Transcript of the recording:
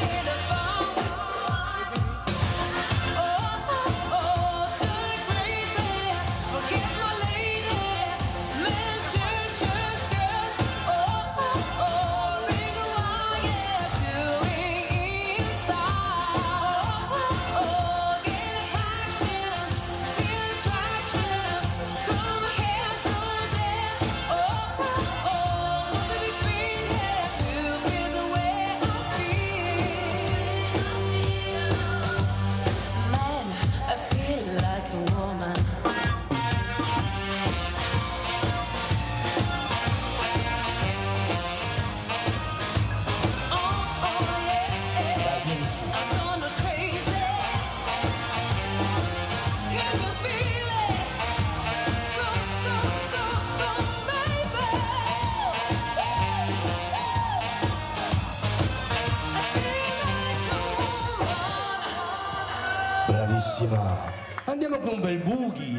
here bravissima. Andiamo con bel buchi